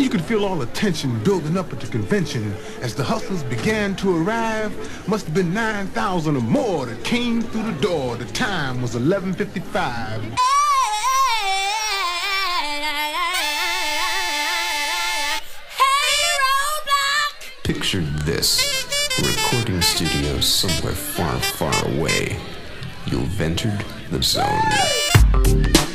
you could feel all the tension building up at the convention as the hustlers began to arrive. Must have been 9,000 or more that came through the door. The time was 11.55. Picture this. A recording studio somewhere far, far away. You've entered the zone.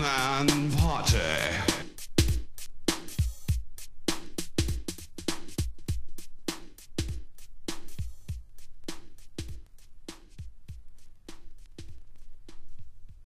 and party.